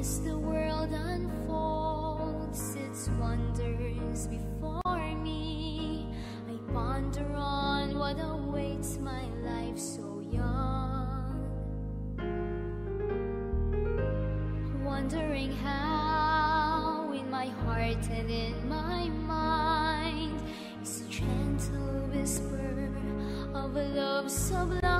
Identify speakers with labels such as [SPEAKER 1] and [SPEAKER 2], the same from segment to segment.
[SPEAKER 1] As the world unfolds its wonders before me, I ponder on what awaits my life so young. Wondering how, in my heart and in my mind, is a gentle whisper of a love sublime.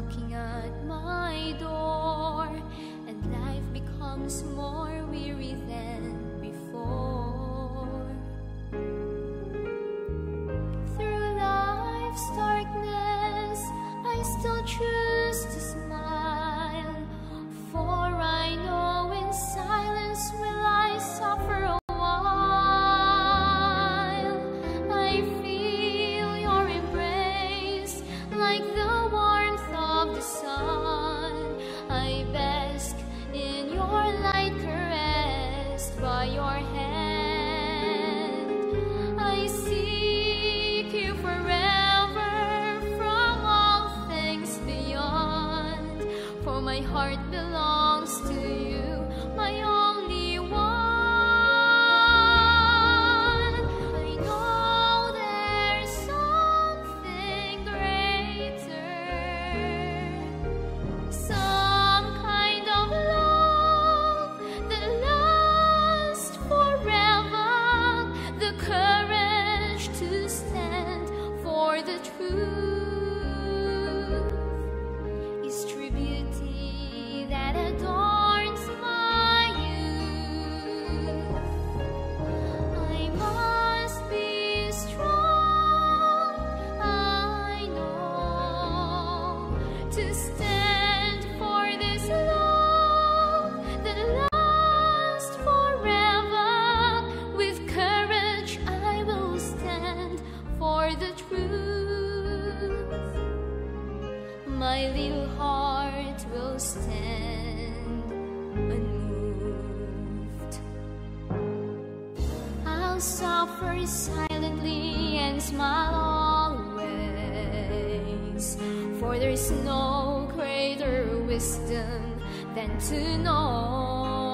[SPEAKER 1] knocking at my door, and life becomes more weary than before. my heart belongs to you. little heart will stand unmoved. I'll suffer silently and smile always, for there is no greater wisdom than to know.